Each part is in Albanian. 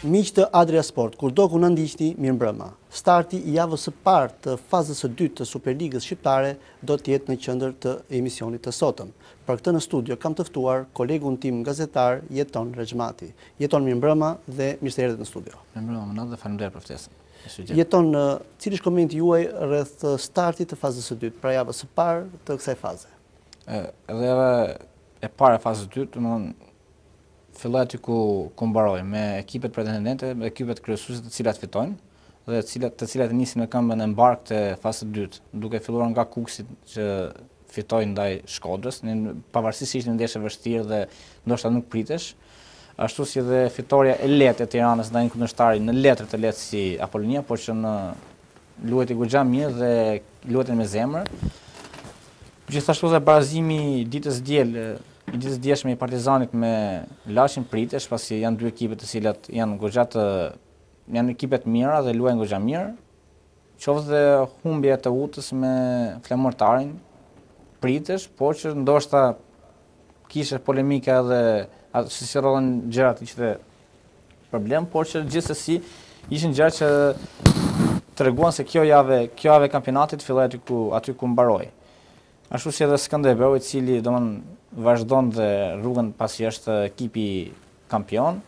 Miq të Adria Sport, kudo ku na ndiqni, mirëmbrëma! Starti i javës së parë të fazës së dytë të Superligës shqiptare do të jetë në qendër të emisionit të sotëm. Për këtë në studio kam të ftuar kolegun tim gazetar Jeton Rexhmati. Jeton mirëmbrëma dhe mirë se erdhe në studio. Mirëmbrëma Nenad dhe faleminderit për ftesën. Jeton, cili është komenti juaj rreth startit të fazës së dytë, pra javës së parë të kësaj faze? Edhe java e parë e fazës së dytë, domethënë filloi aty ku ku mbaroi, me ekipet pretendente, me ekipet kryesuese të cilat fitojnë dhe të cilat të cilat e nisin me këmbën e mbarë këtë fazë të dytë, duke filluar nga Kukësi që fitoi ndaj Shkodrës, në një pavarësisht se ishte një ndeshje e vështirë dhe ndoshta nuk pritesh, ashtu si dhe fitorja e lehtë e Tiranës ndaj një kundërshtari në letër të lehtë si Apolonia, por që në luajti goxha mirë dhe luajtin me zemër. Gjithashtu dhe barazimi i ditës dje, i ditës djeshme i Partizanit me Laçin pritesh, pasi janë dy ekipe të cilat janë goxha të janë ekipe të mira dhe luajnë goxha mirë. Qoftë dhe humbja e Teutës me Flamurtarin pritesh, po që ndoshta kishte polemika edhe atë si si rrodhën gjërat që të problem, por që gjithsesi ishin gjëra që treguan se kjo javë, kjo javë kampionatit filloi aty ku aty ku mbaroi. Ashtu si edhe Skënderbeu, i cili do vazhdon dhe rrugën pasi është ekipi kampion.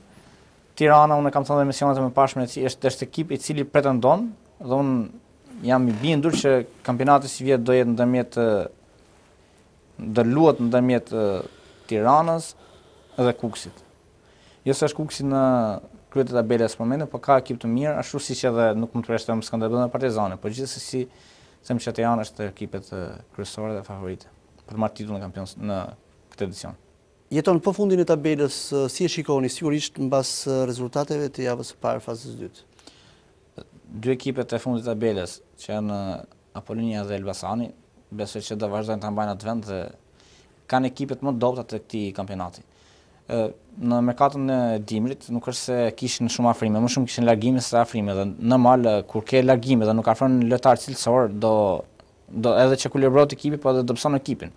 Tirana, unë kam thënë në emisionet e mëparshme, është është ekip i cili pretendon, dhe unë jam i bindur që kampionati sivjet do jetë ndërmjet do luhet ndërmjet Tiranës dhe Kukësit. Jo se është Kukësi në krye të tabelës për momentin, po ka ekip të mirë, ashtu siç edhe nuk mund të përjashtojmë Skënderbeun dhe Partizanin, por gjithsesi them që Tirana është ndër ekipet kryesore dhe favorite për të marrë titullin kampion në këtë edicion. Jeton po fundin e tabelës, si e shikoni, sigurisht mbas rezultateve të javës së parë fazës së dytë? Dy ekipet e fundit të tabelës, që janë Apolonia dhe Elbasani, besoj që do vazhdojnë ta mbajnë atë vend dhe kanë ekipet më të dobëta të këtij kampionati. Në merkaton e dimrit nuk është se kishin shumë afrime, më shumë kishin largime se afrime dhe normal kur ke largime dhe nuk afron lojtarë cilësorë do do edhe çekuilibrohet ekipi po edhe dobëson ekipin.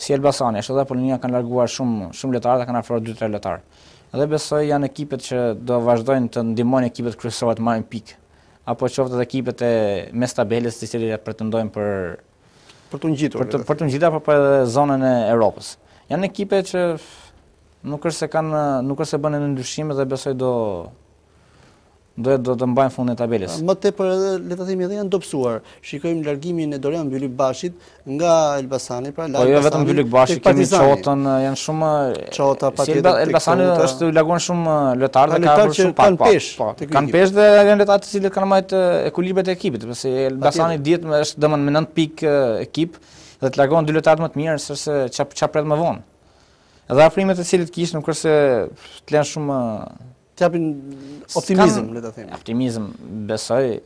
Si Elbasani, ashtu edhe Apolonia kanë larguar shumë shumë lojtarë dhe kanë afruar 2-3 lojtarë. Dhe besoj janë ekipet që do vazhdojnë të ndihmojnë ekipet kryesore të marrin pikë apo qoftë edhe ekipet e mes tabelës të cilat pretendojnë për Për të ngjitur. Për të ngjitur apo për edhe zonën e Europës. Janë ekipe që nuk është se kanë nuk është se bënë ndryshime dhe besoj do do do të mbajnë fundin e tabelës. Më tepër edhe le të themi edhe janë dobësuar. Shikojmë largimin e Dorian Bylykbashit nga Elbasani, pra Elbasani. Po jo vetëm Bylykbashi, kemi Çotën, janë shumë Çota patjetër. Elbasani ka larguar shumë lojtarë dhe ka shumë pak. Po, kanë peshë dhe janë lojtarë të cilët kanë mbajtur ekuilibrat e ekipit, për se Elbasani dihet është domethënë me 9 pikë ekip dhe të largon dy lojtarët më të mirë, s'di se çfarë pret më vonë. Dhe afrimet të cilët kishte nuk është të lenë shumë... Të japin optimizëm, le të themi. Optimizëm, besoj,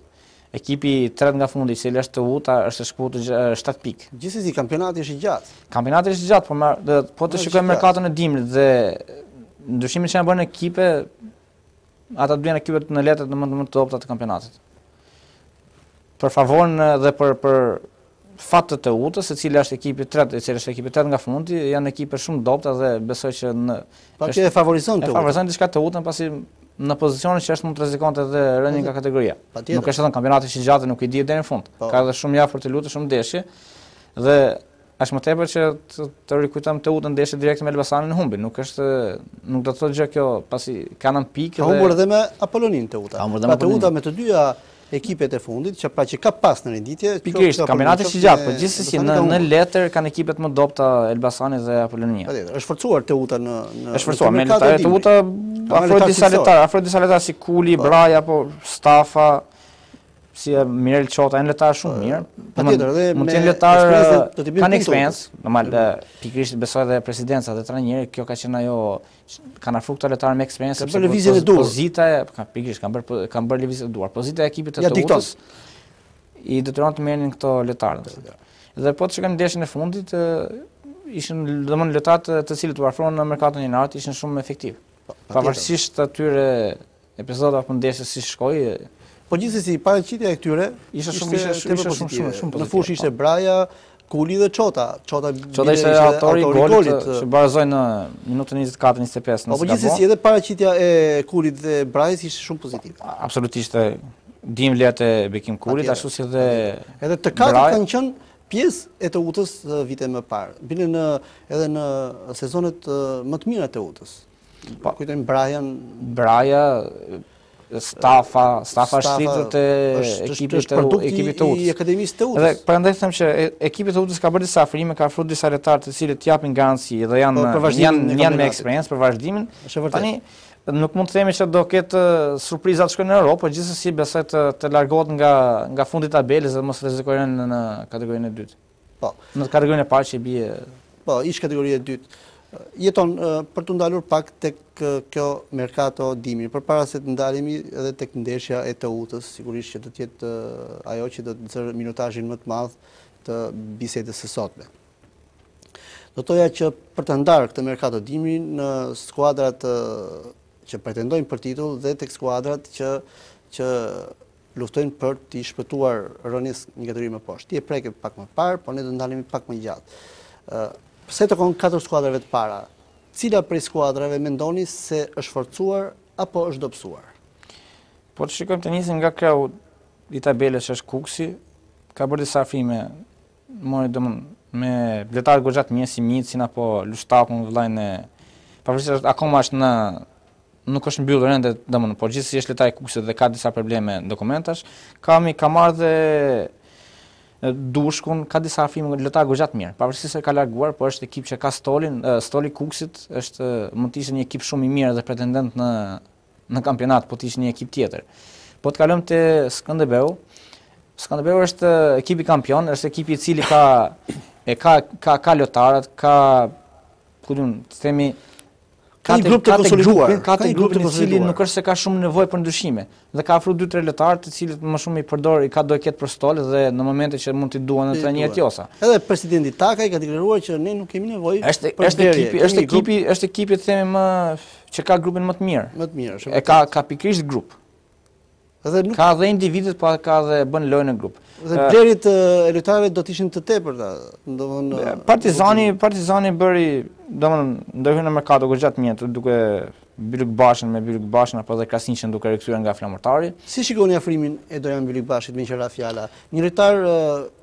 ekipi i tretë nga fundi, i cili është Teuta, është shkëputur 7 pikë. Gjithsesi kampionati është i gjatë. Kampionati është i gjatë, po, po të shikojmë merkaton e dimrit dhe ndryshimin që kanë bërë në ekipe, Ata dy janë ekipet në letër më të më të dobëta të kampionatit. Për favorin dhe për për fat të Teutës, e cila është ekipi i tretë, e cila është ekipi i tretë nga fundi, janë ekipe shumë të dobëta dhe besoj që në Pra që e favorizon Teutën. E favorizon diçka Teutën pasi në pozicionin që është mund të rrezikonte edhe rënien nga kategoria. Nuk është thënë kampionati është i gjatë, nuk i dihet deri në fund. Po. Ka edhe shumë javë për të luajtur, shumë ndeshje dhe Aq më tepër që të rikujtojmë Teuta në ndeshje direkte me Elbasanin humbi, nuk është nuk do të thotë gjë kjo pasi ka nëntë pikë dhe Ka humbur edhe me Apoloninë Teuta. Ka humbur edhe me pra, Apoloninë. Teuta me të dyja ekipet e fundit, që pra që ka pas në renditje, pikërisht kampionati është i gjatë, por gjithsesi në në letër kanë ekipet më të dobëta Elbasani dhe Apolonia. Patjetër, është forcuar Teuta në në Është forcuar me lojtarë Teuta, afroi disa lojtarë, afroi disa lojtarë si Kuli, Braja apo Stafa, si Emiljan Çota, janë lojtarë shumë të mirë. Patjetër, dhe këta lojtarë, kanë eksperiencë, normal, pikërisht besoj dhe presidenca dhe trajneri, kjo ka qenë ajo, kanë afru këta lojtarë me eksperiencë, kanë bërë lëvizjet e duhura, pozita e, kanë pikërisht, kanë bërë lëvizjet e duhura, pozita e ekipit të Teutës, i detyroi të merrnin këta lojtarë. Dhe po të shohim ndeshjen e fundit, ishin domethënë lojtarët të cilët u afruan në merkaton e janarit, ishin shumë efektivë. Po, Pavarësisht atyre Episodeve të ndeshjes si shkoi, Po gjithsesi paraqitja e këtyre ishte shumë ishte shumë shumë shumë shumë shumë. Në fushë ishte Braja, Kuli dhe Çota. Çota Çota ishte autori i golit që barazoi në minutën 24 25 në s'gaboj. Po gjithsesi edhe paraqitja e Kulit dhe Brajës ishte shumë pozitive. Absolutisht i dimë vlerat e Bekim Kulit ashtu si dhe edhe të katërt kanë qenë pjesë e Teutës vite më parë. Bile në edhe në sezonet më të mira të Teutës. Po kujtojmë Brajan, Braja, Stafa, Stafa është rritur te ekipi i Teutës. Ekipit të Teutës. Akademisë së Teutës. Dhe prandaj them që ekipi i Teutës ka bërë disa afrime, ka afruar disa lojtarë të cilët japin garanci dhe janë po, janë janë me eksperiencë për vazhdimin. Është vërtet. Tani nuk mund të themi që do ketë surpriza të shkojnë në Europë, por gjithsesi besoj të të largohet nga nga fundi i tabelës dhe mos rrezikojnë në kategorinë e dytë. Po. Në kategorinë e parë që bie Po, ish kategoria e dytë. Jeton për t'u ndalur pak tek kjo merkato dimri, përpara se të ndalemi edhe tek ndeshja e Teutës, sigurisht që do të jetë ajo që do të zërë minutazhin më të madh të bisedës së sotme. Do të thoja që për ta ndarë këtë merkato dimri në skuadrat që pretendojnë për titull dhe tek skuadrat që që luftojnë për t'i shpëtuar rënies një kategori më poshtë. Ti e preke pak më parë, por ne do ndalemi pak më gjatë. Ë për sa i takon katër skuadrave të para? Cila prej skuadrave mendoni se është forcuar apo është dobësuar? Po të shikojmë të nisim nga kreu i tabelës që është Kukësi, ka bërë disa afrime Mori domethënë lojtarë goxha të mirë si Micin apo Lushtakun vëllain e pavarësisht është akoma është në nuk është mbyllur ende domethënë po gjithsesi është lojtar i Kukësit dhe ka disa probleme dokumentash ka mi ka marrë dhe Dushkun ka disa afrime lojtarë goxha të mirë pavarësisht se ka larguar po është ekip që ka stolin stoli i Kukësit është mund të ishte një ekip shumë i mirë dhe pretendent në në kampionat, po të ishte një ekip tjetër. Po të kalojmë te Skënderbeu, Skënderbeu është ekipi kampion, është ekipi i cili ka, e ka, ka, ka lojtarët, ka, domethënë, të themi, ka një grup të konsoliduar, ka një grup i cili nuk është se ka shumë nevojë për ndryshime dhe ka afruar dy tre lojtarë të cilët më shumë i përdor i ka do ketë për stol dhe në momente që mund t'i duhen trajnerit Josa. Edhe presidenti Takaj ka deklaruar që ne nuk kemi nevojë. Është është ekipi, është ekipi, është ekipi të themi më Që ka grupin më të mirë. Më të mirë, është e vërtetë. E ka ka pikërisht grup. Dhe nuk ka dhe individët, po ka dhe bën lojë në grup. Dhe blerjet e lojtarëve do të ishin të tepërta, domthonë Partizani, Partizani bëri, domthonë ndërhyrje në merkato goxha të mirë, duke Bylykbashin me Bylykbashin apo dhe Krasniqen duke rikthyer nga Flamurtari. Si shikoni afrimin e Dorian Bylykbashit meqë ra fjala? Një lojtar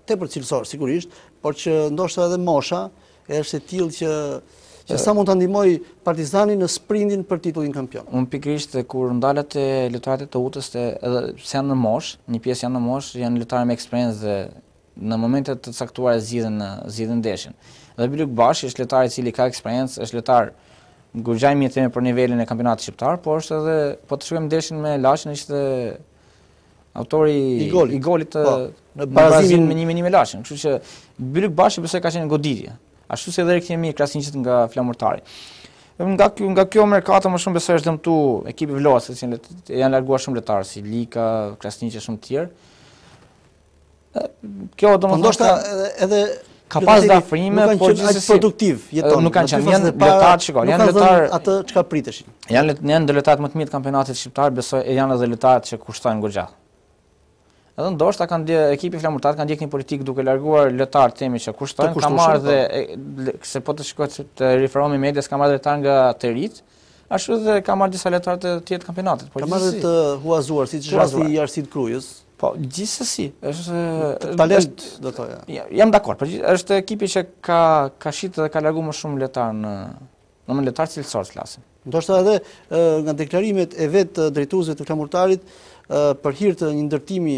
tepër cilësor sigurisht, por që ndoshta edhe mosha Është e tillë që që sa mund ta ndihmojë Partizanin në sprintin për titullin kampion. Unë pikërisht kur ndala te lojtarët e Teutës edhe se janë në moshë, një pjesë janë në moshë, janë lojtarë me eksperiencë dhe në momente të caktuara e zgjidhin, zgjidhin ndeshjen. Dhe Bylykbashi është lojtar i cili ka eksperiencë, është lojtar goxha i mirë të themi për nivelin e kampionatit shqiptar, po është edhe, po të shikojmë ndeshjen me Laçin, ishte autori i golit, i golit po, në barazimin me një minim me Laçin. Kështu që Bylyk Bashi besoj ka qenë goditje. Ashtu si edhe rikthimi i Krasniqit nga Flamurtari. Nga kjo, nga kjo merkato më shumë besoj është dëmtu ekipi Vlorës, si janë larguar shumë lojtarë si Lika, Krasniqi e shumë të tjerë. Kjo do të thotë se edhe ka pas afrime, po gjithsesi produktiv jeton. Nuk kanë qenë janë lojtarë, shikoj, janë lojtarë atë çka priteshin. Janë janë ndër lojtarët më të mirë të kampionatit shqiptar, besoj e janë edhe lojtarët që kushtojnë goxha. Edhe ndoshta kanë dhe ekipi Flamurtarit ka ndjek një politikë duke larguar lojtarë themi që kushtojnë, ka marrë dhe po. se po të shikoj të referohemi medias, ka marrë lojtarë nga të rinjtë Ashtu dhe ka marrë disa lojtarë të tjerë të kampionatit. Po ka marrë të huazuar, siç është rasti i Arsid Krujës. Po, gjithsesi, është talent, do të thoja. Ja, jam dakord, por është ekipi që ka ka shitë dhe ka larguar më shumë lojtarë në në më lojtarë cilësor flasim. Ndoshta edhe nga deklarimet e vet drejtuesve të Flamurtarit për hir të një ndërtimi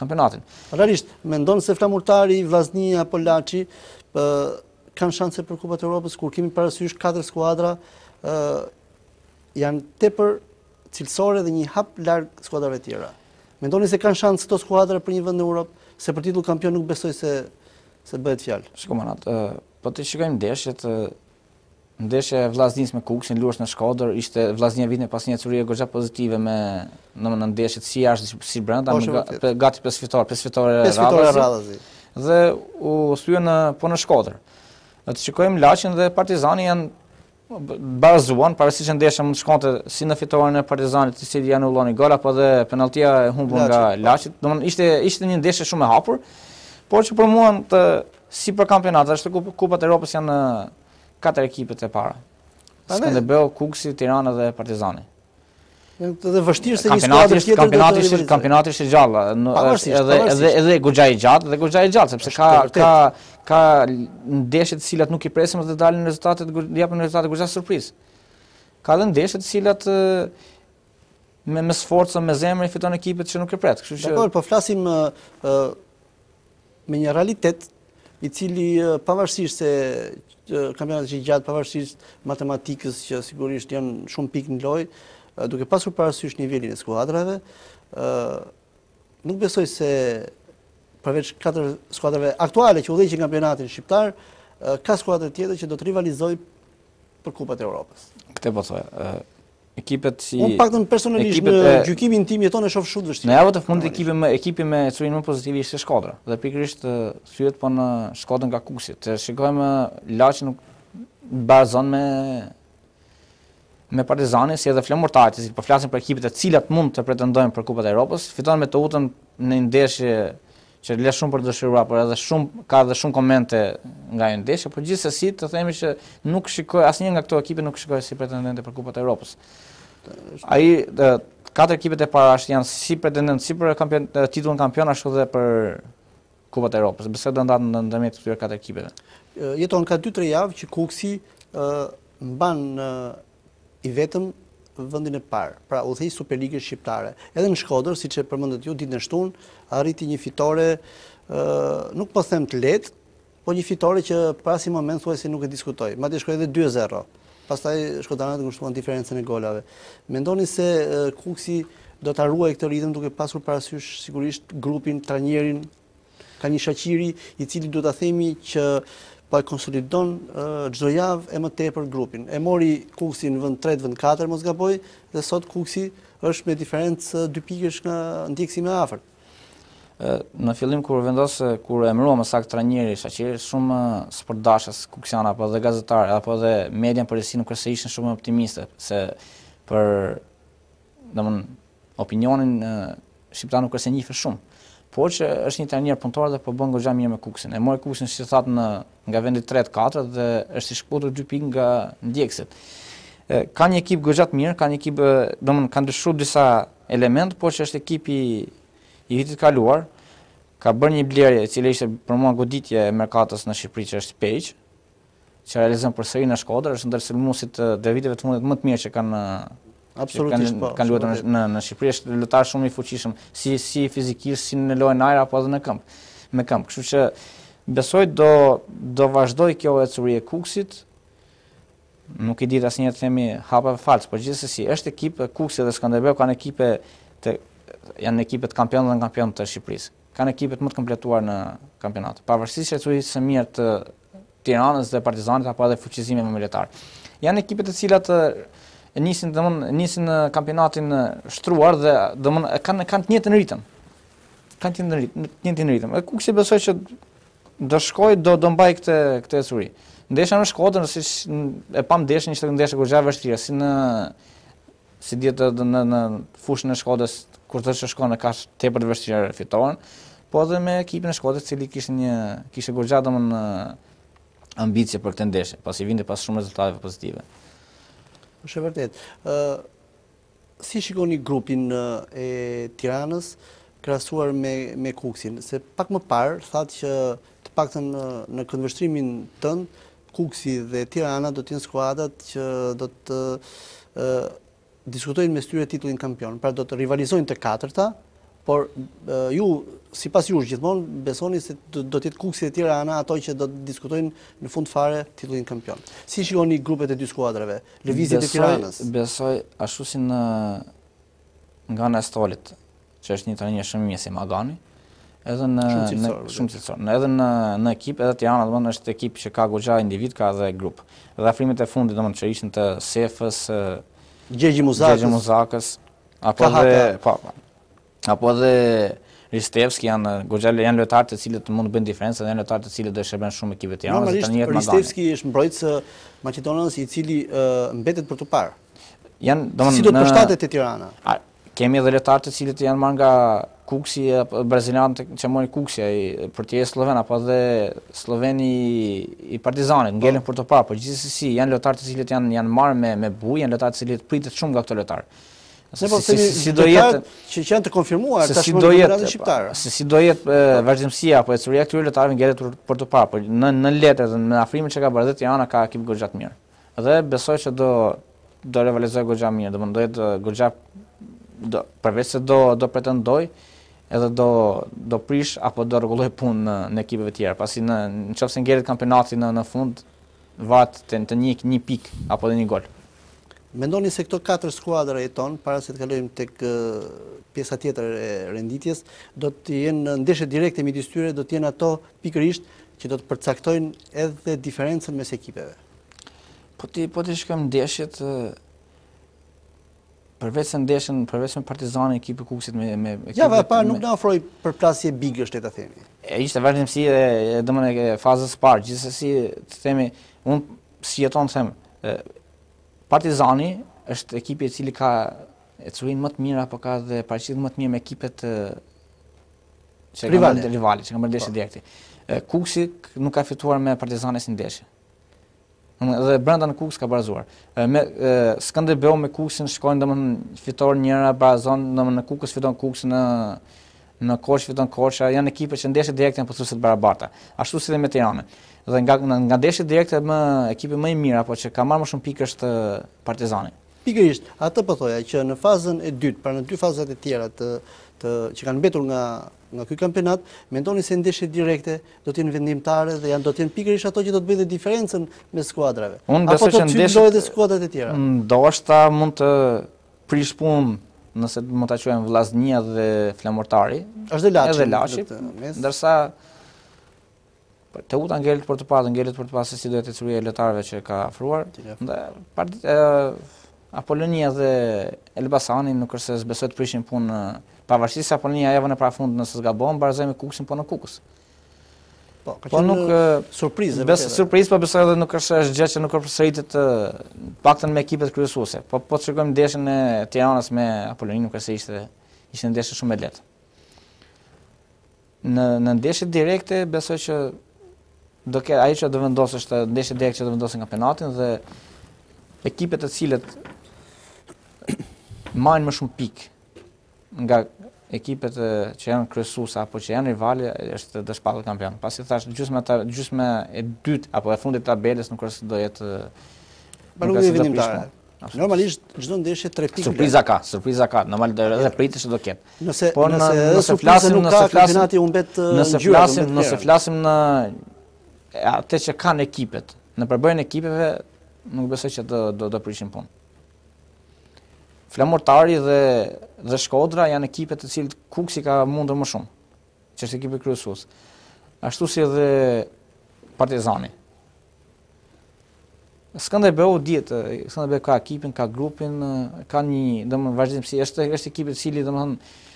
kampionatin. Realisht, mendon se Flamurtari, Vllaznia apo Laçi kanë shanse për Kupat e Europës kur kemi parasysh katër skuadra janë tepër cilësore dhe një hap larg skuadrave të tjera. Mendoni se kanë shanse këto skuadra për një vend në Europë, se për titull kampion nuk besoj se se bëhet fjalë. Shikoj Manat, po të shikojmë ndeshjet Ndeshja e Vllaznisë me Kukësin u luajt në Shkodër, ishte Vllaznia vinte pas një ecurie goxha pozitive me në në ndeshjet si jashtë si, si brenda, po, me, pe, gati pesë fitore, pesë fitore radhazi. Dhe u thye në po në Shkodër. Po të shikojmë Laçin dhe Partizanin barazuan, para se ndeshja mund të shkonte si në fitoren e Partizanit, të cilit iu anulua një gol, apo dhe penaltia e humbur nga Laçi. Domthon ishte ishte një ndeshje shumë e hapur, por që për mua të Si për kampionatin, ashtu edhe Kupat e Evropës janë katër ekipet e para. Skënderbeu, Kukësi, Tirana dhe Partizani. Dhe vështirë se një skuadër tjetër kampionati është kampionati është i gjallë, edhe edhe edhe goxha i gjatë dhe goxha i gjallë sepse ka ka ka ndeshje të cilat nuk i presim dhe dalin rezultatet japin rezultate goxha surprizë. Ka dhe ndeshje të cilat me me forcën, me zemrën i fitojnë ekipet që nuk e pret. Kështu që dakord, po flasim ë me një realitet i cili pavarësisht se kampionati është i gjatë pavarësisht matematikës që sigurisht janë shumë pikë në lojë, duke pasur parasysh nivelin e skuadrave, ë nuk besoj se përveç katër skuadrave aktuale që udhëheqin kampionatin shqiptar, ka skuadër tjetër që do të rivalizojë për Kupat e Europës. Këtë po thoja, ekipet si unë të paktën personalisht në e... gjykimin tim Jeton e shoh shumë të vështirë. Në javën e fundit ekipi më ekipi me ecurinë më pozitive ishte Shkodra dhe pikërisht thyhet po në Shkodër nga Kuksi. Të shikojmë Laçi nuk barazon me me Partizani si edhe Flamurtari, si po flasim për ekipet e cilat mund të pretendojnë për kupat e Evropës, fiton me Teutën në një ndeshje Që le shumë për të dëshiruar, por edhe shumë ka edhe shumë komente nga ajo ndeshje, por gjithsesi të themi që nuk shikoj asnjë nga këto ekipe nuk shikoj si pretendente për Kupën e Evropës. Ai katër ekipet e para është janë si pretendentë si për kampion, titullin kampion ashtu edhe për Kupën e Evropës. Besoj do ndahet në ndërmjet këtyre katër ekipeve. Jeton ka 2-3 javë që Kuksi mban i vetëm vendin e parë, pra udhëheq Superligën shqiptare. Edhe në Shkodër, siç e përmendët ju, ditën e shtunë arriti një fitore, nuk po them të lehtë, po një fitore që për asnjë moment thuajse nuk e diskutoi. Madje shkoi edhe 2-0. Pastaj shkodaranët ngushtuan diferencën e golave. Mendoni se Kuksi do ta ruajë këtë ritëm duke pasur parasysh sigurisht grupin, trajnerin, Ka një Shaqiri i cili duhet ta themi që po e konsolidon çdo javë e më tepër grupin. E mori Kukësin në vend 3 vend 4 mos gaboj dhe sot Kukësi është me diferencë 2 pikësh nga ndjekësi më i afërt. Në fillim kur u vendos kur u emërua më saktë trajneri Shaqiri, shumë sportdashës kuksianë apo dhe gazetarë apo dhe media në përgjithësi nuk është se ishin shumë optimiste se për Domthon opinionin shqiptar nuk është se njihet shumë, por që është një trajner punëtor dhe po bën goxha mirë me Kukësin. E mori Kukësin siç thatë në nga vendi 3-4 dhe është i shkputur 2 pikë nga ndjekësit. Ka një ekip goxha të mirë, ka një ekip, domthon kanë ndryshuar disa elementë, por që është ekipi i vitit të kaluar, ka bërë një blerje e cila ishte për mua goditje e merkatos në Shqipëri që është Pejiç. që realizon përsëri në Shkodër, është ndër sulmuesit të viteve të fundit më të mirë që kanë Absolutisht po. Kanë luajtur në në Shqipëri është lojtar shumë i fuqishëm, si si fizikisht, si në lojën në ajër apo edhe në këmbë. Me këmbë, kështu që besoj do do vazhdojë kjo ecuri e Kuksit. Nuk i dihet asnjëherë të themi hapa fals, por gjithsesi është ekip Kuksi dhe Skënderbeu kanë ekipe të janë ekipet kampione dhe nënkampione të Shqipërisë. kanë ekipet më të kompletuar në kampionat, pavarësisht ecurisë së mirë të Tiranës dhe Partizanit apo edhe fuqizimeve militare. Janë ekipet të cilat nisin domthon nisin kampionatin shtruar dhe domthon kanë kanë të njëjtin ritëm. Kanë të njëjtin të njëjtin ritëm. E Kukësi besoj që do shkojë do do mbajë këtë këtë ecuri. Ndeshja në Shkodër, siç e pamë ndeshjen, ishte ndeshje goxha e vështirë, si në Si dihet në në fushën e Shkodrës kur të shkon e ka tepër të vështirë fitoren, po edhe me ekipin e Shkodrës, i cili kishte një kishte goxha domethënë ambicie për këtë ndeshje, pasi vinte pas shumë rezultateve pozitive. Është e vërtetë. Ë si shikoni grupin e Tiranës krahasuar me me Kukësin, se pak më parë thatë që të paktën në këndvështrimin tënd Kukësi dhe Tirana do të jenë skuadrat që do të diskutojnë mes tyre titullin kampion. Pra do të rivalizojnë të katërta, por ju, sipas jush gjithmonë, besoni se do të jetë Kukësi dhe Tirana ato që do të diskutojnë në fund fare titullin kampion. Si shikoni grupet e dy skuadrave, lëvizjet e Tiranës? Besoj, ashtu si në nga ana e stolit, që është një trajner shumë i mirë si Magani, edhe në shumë cilësor, në edhe në në ekip, edhe Tirana domethënë është ekip që ka goxha individë, ka edhe grup. Dhe afrimet e fundit domethënë që ishin të Sefës, Gjergji Muzakës, Gjergji Muzakës, apo edhe po, po. Apo edhe Ristevski janë goxha janë lojtarë të cilët mund të bëjnë diferencë dhe janë lojtarë të cilët do të shërbejnë shumë ekipit të Tiranës tani jetë më Ristevski është mbrojtës maqedonas i cili mbetet për të parë. Jeton domethënë si do të përshtatet te Tirana. Kemi edhe lojtarë të cilët janë marrë nga Kukësi, brazilianët që mori Kukësi, ai portieri sloven apo edhe sloveni i Partizanit, po. ngelen për të parë, por gjithsesi janë lojtarë të cilët janë janë marrë me me bujë, janë lojtarë të cilët pritet shumë nga këto lojtarë. Se po themi si do jetë që janë të konfirmuar tashmë në kampionatin shqiptar. Se si do jetë po. vazhdimësia apo ecuria e këtyre lojtarëve ngelet për të parë, por në në letër dhe në afrimin që ka bërë dhe Tirana ka ekip goxha të mirë. Dhe besoj që do do rivalizojë goxha mirë, domethënë goxha do, përveç se do, do pretendojë, edhe do, do prishë apo do rregullojë punë në, në ekipeve tjera, pasi në, në qofë se ngelet kampionati në, në fund, varet te, te një një pikë apo dhe një gol. Mendoni se këto katër skuadra Jeton, para se të kalojmë tek pjesa tjetër e renditjes, do të jenë në ndeshje direkte midis tyre, do të jenë ato Pikërisht, që do të përcaktojnë edhe diferencën mes ekipeve. Po t'i po t'i shikojmë ndeshjet përveç se ndeshjen, përveç me Partizani ekipi i Kukësit me me ekipin. Java nuk na ofroi përplasje big është ta themi. E ishte vazhdimësi e domethënë e fazës së parë, gjithsesi të themi un si jeton them Partizani është ekipi i cili ka ecurinë më të mirë apo ka dhe paraqitje më të mirë me ekipet Që ka Rivale. bërë rivali, që ka bërë ndeshje direkte. E, Kukësi k- nuk ka fituar me Partizani asnjë ndeshje. Domethënë, Dhe brenda në Kukës ka barazuar. E, Me e, Skënderbeu me Kukësin shkojnë domethënë fiton njëra barazon, domethënë në Kukës fiton Kukësi në në Korçë fiton Korça, janë ekipe që ndeshjet direkte janë pothuajse të barabarta. Ashtu si dhe me Tiranën. Dhe nga nga ndeshjet direkte më ekipi më i mirë apo që ka marrë më shumë pikë është e, Partizani. Pikërisht, atë po thoja që në fazën e dytë, pra në dy fazat e tjera të të që kanë mbetur nga nga ky kampionat, mendoni se ndeshjet direkte do të jenë vendimtare dhe janë do të jenë pikërisht ato që do të bëjnë diferencën mes skuadrave. Unë Apo dhe ndeshjet dhe skuadrat e tjera. Ndoshta mund të prishin punë nëse mund ta quajmë Vllaznia dhe Flamurtari. Është dhe Laçi. Edhe Laçi, ndërsa Teuta ngelet për të parë, ngelet për të parë se si do jetë ecuria e lojtarëve që ka afruar. Apolonia dhe Elbasani nuk është se s'besoj të prishin punë pavarësisht se Apolonia javën e parafundit nëse s'gabon barazoi me Kukësin po në Kukës. Po, ka po nuk surprizë. Bëri surprizë, po besoj edhe nuk është është gjë që nuk përsëritet të paktën me ekipet kryesuese. Po po të shikojmë ndeshjen e Tiranës me Apoloninë, nuk është se ishte ishte ndeshje shumë e lehtë. Në në ndeshjet direkte besoj që do jetë ajo që do vendosë është ndeshjet direkte që do vendosin kampionatin dhe ekipet të cilët marrin më shumë pikë nga ekipet që janë kryesuese apo që janë rivale do të shpallet kampion. Pasi thashë gjysma gjysma e dytë apo e fundit të tabelës nuk është se do jetë vendimtare. Normalisht çdo ndeshje tre pikë. Surpriza ka, surpriza ka. Normal do edhe pritet që do ketë. Nëse po nëse edhe surpriza nuk ka, kampionati humbet në Nëse flasim, nëse flasim në atë që kanë ekipet, në përbërjen e ekipeve nuk besoj që do do do prishin punë. Flamurtari dhe dhe Shkodra janë ekipe të cilët Kukësi ka mundur më shumë. Që është ekipi kryesues. Ashtu si edhe Partizani. Skënderbeu dihet, Skënderbeu ka ekipin, ka grupin, ka një, domethënë vazhdimësi, është është ekipi i cili domethënë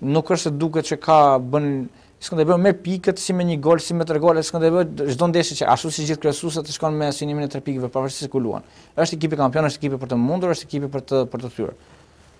nuk është se duket që ka bërë Skënderbeu merr pikët si me një gol, si me tre gola, Skënderbeu çdo ndeshje që ashtu si gjithë kryesuesit të shkon me synimin e tre pikëve pavarësisht se ku luan. Është ekipi kampion, është ekipi për të mundur, është ekipi për të për të thyer.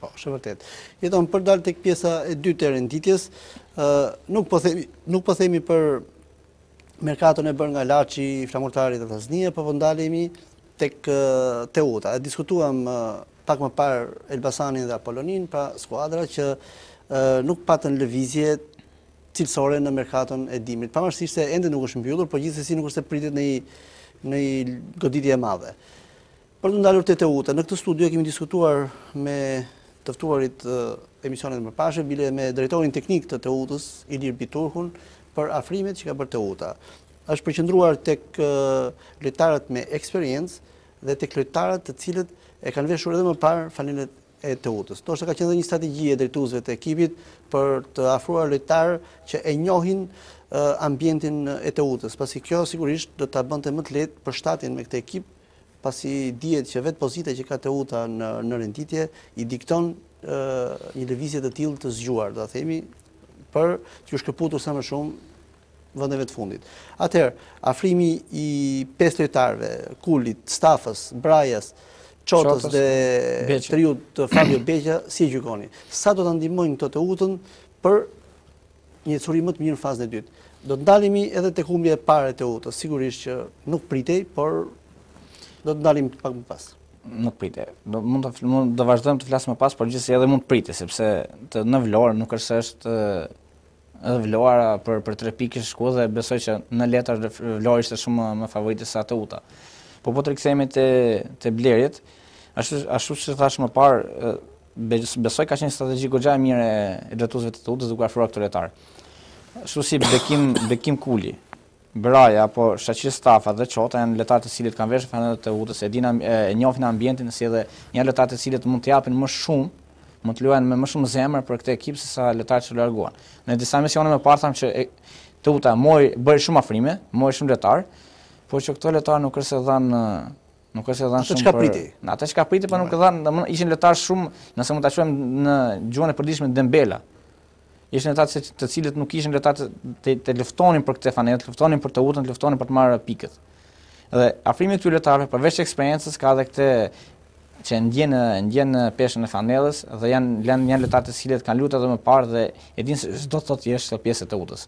Po, është e vërtetë. Jeton për të dalë tek pjesa e dytë e renditjes, nuk po themi, nuk po themi për merkaton e bërë nga Laçi, Flamurtari dhe Vllaznia, po po ndalemi tek Teuta. E diskutuam pak më parë Elbasanin dhe Apoloninë, pra skuadra që nuk patën lëvizje cilësore në merkaton e dimrit. Pavarësisht se ende nuk është mbyllur, por gjithsesi nuk është se pritet ndonjë goditje e madhe. Për t'u ndalur te Teuta, në këtë studio kemi diskutuar me të ftuarit emisionet më parë, bile me drejtorin teknik të Teutës, Ilir Biturkun, për afrimet që ka bërë Teuta. Është përqëndruar tek lojtarët me eksperiencë dhe tek lojtarët të cilët e kanë veshur edhe më parë fanellën e Teutës. Ndoshta ka qenë dhe një strategji e drejtuesve të ekipit për të afruar lojtarë që e njohin ambientin e Teutës, pasi kjo sigurisht do ta bënte më të lehtë përshtatjen me këtë ekip pasi dihet që vetë pozita që ka Teuta në renditje i dikton një lëvizje të tillë të zgjuar, do ta themi, për t'u shkëputur sa më shumë vendeve të fundit. Atëherë, afrimi i pesë lojtarëve, Kulit, Stafës, Brajas, Çotës dhe triut të Fabio Beqja, si e gjykoni? Sa do ta ndihmojnë këta Teutën për Një ecuri më të mirë në fazën e dytë. Do të ndalemi edhe tek humbja e parë e Teutës, sigurisht që nuk pritej, por do të ndalemi pak më pas. Nuk pritej. Do mund të mund të vazhdojmë të flasim më pas, por gjithsesi edhe mund të pritej, sepse në Vlorë nuk është se është edhe Vlora për për tre pikë shkoi dhe besoj që në letër Vlora ishte shumë më favorite se Teuta. Po po të rikthehemi te te blerjet, ashtu ashtu siç thashë më parë, Besoj ka qenë strategji goxha e mirë e drejtuesve të Teutës duke afruar këta lojtarë. Ashtu si Bekim Bekim Kuli, Braja apo Shaqir Stafa dhe Çota janë lojtarë të cilët kanë veshur fanellën e Teutës, e dinë e njohin ambientin si dhe janë lojtarë të cilët mund të japin më shumë mund të luajnë me më shumë zemër për këtë ekip se sa lojtarë që u larguan. Në disa emisione më parë thamë që Teuta mori bëri shumë afrime, mori shumë lojtarë, por që këto lojtarë nuk është se dhanë Nuk është se dhanë shumë për... Pritej. Në atë që ka pritej, por po nuk e dhanë, dhe ishin lojtarë shumë, nëse mund t'i quajmë në gjuhën e përditshme, dembela. Ishin lojtarë të cilët nuk ishin lojtarë të, të, luftonin për këtë fanellë, të luftonin për Teutën, të luftonin për të marrë pikët. Dhe afrimi i këtyre lojtarëve, përveç eksperiencës, ka edhe këtë që ndjen ndjen peshën e fanellës dhe janë janë janë lojtarë të cilët kanë luajtur edhe më parë dhe e dinë se ç'do të thotë të jesh pjesë e Teutës.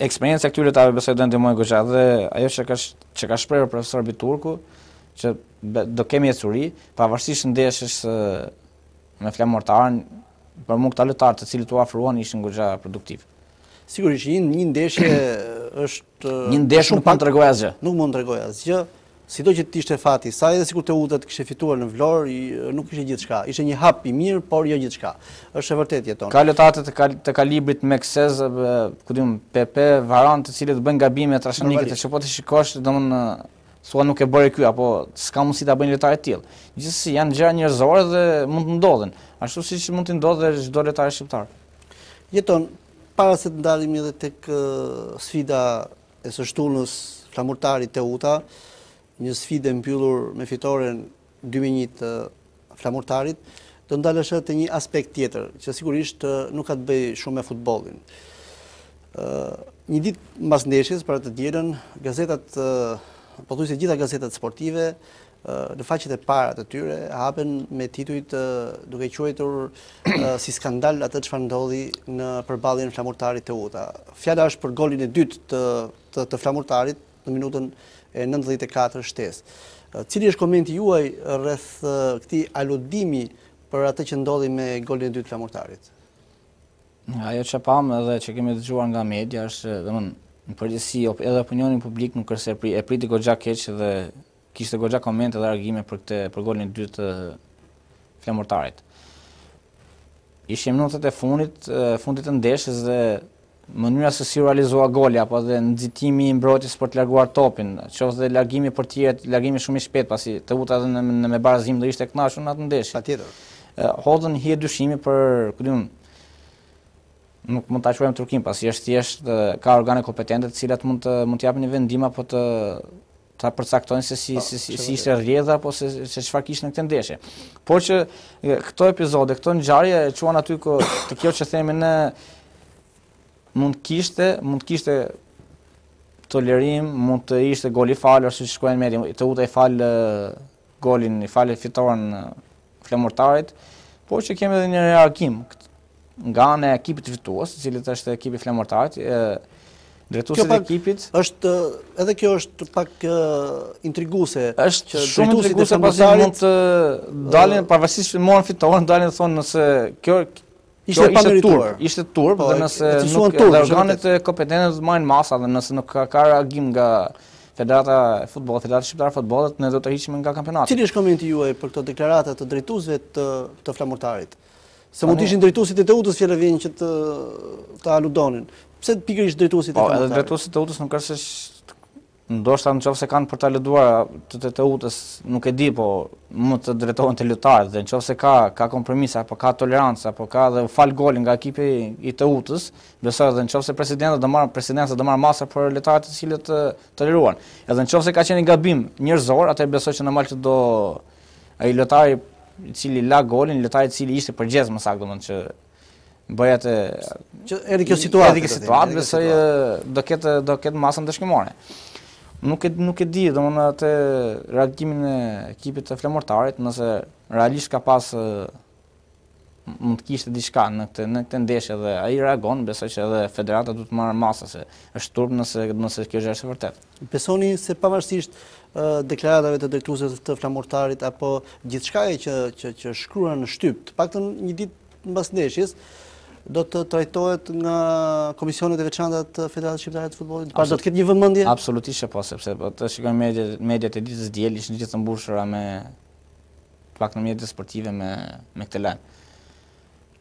Eksperienca e këtyre lojtarëve besoj do ndihmojë goxha dhe ajo që ka që ka shprehur profesor Biturku që do kemi ecuri, pavarësisht ndeshjes së me Flamurtarin, për mua këta lojtarë të cilët u afruan ishin goxha produktivë. Sigurisht një një ndeshje është një ndeshje nuk mund të tregojë asgjë. Nuk mund të tregojë asgjë. Sido që të ishte fati i saj, edhe sikur Teuta të kishte fituar në Vlorë, nuk ishte gjithçka. Ishte një hap i mirë, por jo gjithçka. Është e vërtetë, Jeton. Ka lojtarë të kalibrit Mexes, qoftë dhe, Pepe, Varane, të cilët bëjnë gabime trashanike, të që po t'i shikosh, domethënë, thua nuk e bëri ky apo s'ka mundësi ta bëjnë lojtarë të tillë. Gjithsesi janë gjëra njerëzore dhe mund të ndodhin, ashtu siç mund të ndodhë edhe çdo lojtar shqiptar. Jeton, para se të ndalemi edhe tek sfida e së shtunës Flamurtari Teuta, një sfidë e mbyllur me fitoren dy me një të Flamurtarit, do të ndalesha te një aspekt tjetër, që sigurisht nuk ka të bëjë shumë me futbollin. Një ditë mbas ndeshjes, pra të dielën, gazetat, pothuajse gjitha gazetat sportive në faqet e para të tyre hapen me titujt duke quajtur si skandal atë çfarë ndodhi në përballjen Flamurtari Teuta. Fjala është për golin e dytë të të, të Flamurtarit në minutën e 94 shtesë. Cili është komenti juaj rreth këtij aludimi për atë që ndodhi me golin e dytë të Flamurtarit? Ajo që pamë edhe që kemi dëgjuar nga media është, domthonë, në përgjithësi edhe opinioni publik nuk është se e priti goxha keq dhe Kishte goxha komente dhe reagime për këtë për golin e dytë të Flamurtarit. Ishin minutat e fundit, fundit të ndeshjes dhe mënyra se si u realizua goli apo dhe nxitimi i mbrojtjes për të larguar topin, qoftë dhe largimi i portierit, largimi shumë i shpejtë pasi Teuta edhe me, në me barazim do ishte kënaqur në atë ndeshje. Patjetër. Hodhën hije dyshimi për, ku di unë, nuk mund ta quajmë trukim, pasi është thjesht ka organe kompetente të cilat mund të mund të japin një vendim apo të ta përcaktojnë se si, po, si, si, si ishte rrjedha apo se, se çfarë kishte në këtë ndeshje. Por që këto epizode, këto ngjarje, e çuan aty te, te kjo që themi ne mund kishte, mund kishte tolerim, mund të ishte gol i falur, ose që shkojnë deri, Teuta i fali golin i fali fitoren Flamurtarit, por që kemi edhe një reagim nga ana e ekipit fitues, i cili është ekipi i Flamurtarit, drejtuesi i ekipit. Është edhe kjo është pak intriguese. Është shumë intriguese pasi mund të dalin pavarësisht që morën fitoren, dalin thonë se kjo Ishte e pamerituar. Ishte turp, po, dhe nëse nuk turp, dhe organet kompetente të marrin masa, dhe nëse nuk ka, ka reagim nga Federata e Futbolit, Federata Shqiptare e Futbolit, ne do të hiqemi nga kampionati. Cili është komenti juaj për këto deklarata të drejtuesve të, të Flamurtarit? Se mund të ishin drejtuesit e Teutës fjala vjen që të, ta aludonin. Pse pikërisht drejtuesit e Flamurtarit? Po, edhe drejtuesit e Teutës nuk është se Ndoshta nëqofse kanë për të aluduar të Teutës nuk e di po mund të drejtohen te lojtarët dhe nëqofse ka ka kompromise apo ka tolerancë apo ka dhe u fal goli nga ekipi i Teutës, besoj dhe nëqofse presidentët do marrin presidenca do marrë masa për lojtarët të cilët toleruan. Edhe nëqofse ka qenë një gabim njerëzor, atëherë besoj që normal që do ai lojtari i cili la golin, lojtari i cili ishte përgjegjës më saktë domethënë që bëhet e... Që erdhi kjo situatë. Erdhi kjo situatë, besoj do ketë, do ketë masa ndëshkimore. Nuk e, nuk e di, domethënë atë reagimin e ekipit të Flamurtarit, nëse realisht ka pas mund të kishte diçka në këtë në këtë ndeshje dhe ai reagon, besoj që edhe federata do të marrë masa se është turp nëse nëse kjo është e vërtetë. Besoni se pavarësisht deklaratave të drejtuesit të Flamurtarit apo gjithçkaje që që që shkruan në shtyp, të paktën një ditë mbas ndeshjes do të trajtohet nga komisionet e veçanta të Federatës Shqiptare të Futbollit? Pra do të ketë një vëmendje? Absolutisht që po, sepse po të shikojmë mediat, mediat e ditës së diel ishin gjithë të mbushura të paktën mediat sportive me me këtë lajm.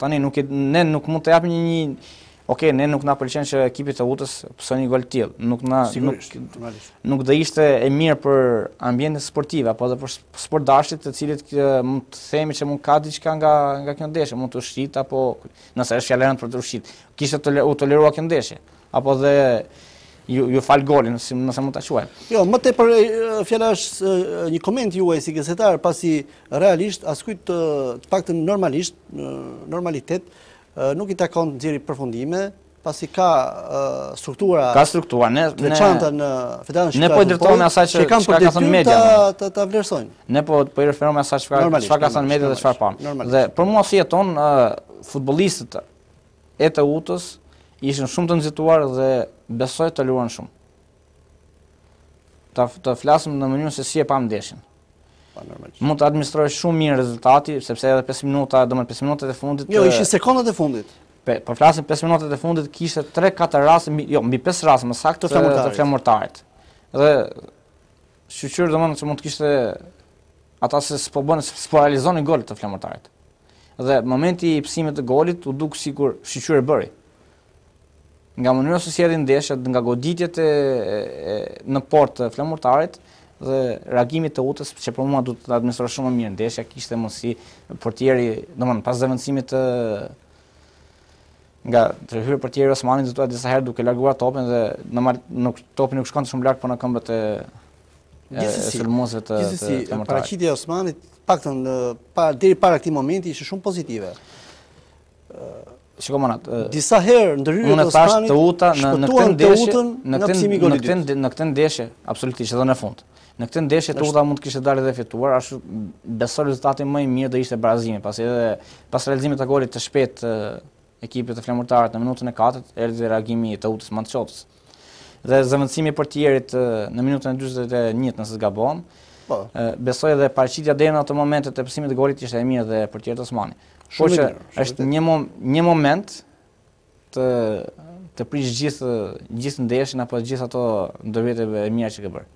Tani nuk e ne nuk mund të japim një një Ok, ne nuk na pëlqen që ekipi i Teutës pëson një gol të tillë. Nuk na nuk, nuk do ishte e mirë për ambientin sportiv apo edhe për sportdashit të cilët mund të themi që mund ka diçka nga nga kjo ndeshje, mund të jetë shit apo nëse është fjalë e rëndë për t'u shit. Kishte t'u tolerua kjo ndeshje. Apo dhe iu iu fal goli si nëse mund ta quajmë. Jo, më tepër fjala është një koment juaj si gazetar pasi Realisht, askujt, të paktën normalisht, në normalitet, nuk i takon të nxjerrë përfundime, pasi ka struktura ka struktura të veçanta në Federatën Shqiptare. Ne po drejtohemi asaj që ka ka thënë media. Të ta vlerësojnë. Ne po po i referohemi asaj çka çka ka thënë media dhe çfarë pamë. Dhe për mua si jeton futbollistët e Teutës ishin shumë të nxituar dhe besoj toleruan shumë. Ta të flasim në mënyrën se si e pamë ndeshin. Mund të administrohej shumë mirë rezultati, sepse edhe 5 minuta, do me 5 minutet e fundit... Jo, ishin sekundet e fundit. Po flasim 5 minutet e fundit, kishte 3-4 raste, jo, mbi 5 raste, më saktë të Flamurtarit. Dhe, shyqyr domethënë që mund të kishte, ata se s'po bënë, s'po realizonin golat të Flamurtarit. Dhe, momenti i pësimit të golit, u duk sikur shyqyr e bëri. Nga mënyra se si erdhi ndeshja, nga goditjet e, e në portë të Flamurtarit dhe reagimit të Teutës, që për mua duhet të administrohet shumë më mirë ndeshja, kishte mundësi portieri, domethënë pas zëvendësimit që ka hyrë portieri Osmani detyrohet disa herë duke larguar topin dhe normal nuk topi nuk shkonte shumë lart po në këmbët e sulmuesve të Gjithsesi paraqitja e Osmanit të paktën para deri para këtij momenti ishte shumë pozitive. Shiko domethënë, disa herë ndërhyrjet e Osmanit shpëtuan Teutën në këtë ndeshje, në këtë në këtë ndeshje absolutisht edhe në fund. Në këtë ndeshje Teuta mund të kishte dalë edhe fituar, ashtu besoj rezultati më i mirë do ishte barazimi, pasi edhe pas realizimit të golit të shpejtë të ekipit të Flamurtarit në minutën e 4, erdhi reagimi i Teutës me Mançokun. Dhe zëvendësimi i portierit në minutën e 41 nëse s'gaboj. Po. Besoj edhe paraqitja deri në ato momentet e pësimit të golit ishte e mirë e portierit Osmani. Por ç'është një, mom, një moment të të prish gjithë gjithë ndeshin apo gjithë ato ndërhyrjet e mira që ke bërë.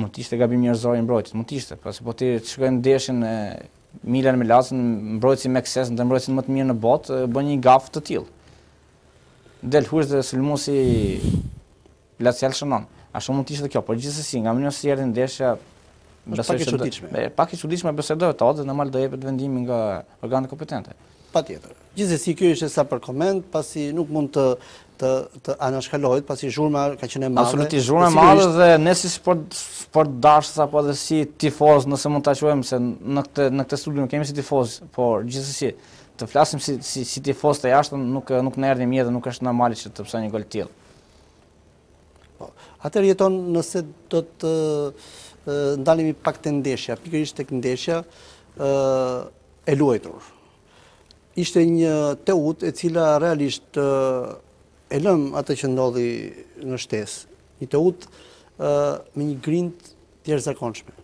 Mund të ishte gabim njerëzor i mbrojtjes, mund të ishte, pasi po ta shikojmë ndeshin e Milan me Lazio, mbrojtësi Mexes, ndër mbrojtësit më të mirë në botë, bën një gafë të tillë. Del huq dhe sulmuesi Pllazhjal shënon. Ashtu mund të ishte kjo, por gjithsesi nga mënyra si erdhi ndeshja Është pak e çuditshme. Pak e çuditshme, besoj do të hodhet, normal do jepet vendimi nga organet kompetente. Patjetër. Gjithsesi kjo ishte sa për koment, pasi nuk mund të të të anashkalohet, pasi zhurma ka qenë e madhe. Absolutisht, zhurma e madhe dhe ne si sport sport dashës apo edhe si tifozë, nëse mund ta quajmë se në këtë në këtë studio nuk jemi si tifozë, por gjithsesi të flasim si si si tifozë të jashtëm nuk nuk na erdhi mirë dhe nuk është normale që të pësojë një gol të tillë. Po, atëherë Jeton nëse do të ndalemi pak te ndeshja, pikërisht tek ndeshja e luajtur. Ishte një Teutë e cila realisht e lëmë atë që ndodhi në shtesë. Një Teutë me një grintë të jashtëzakonshme.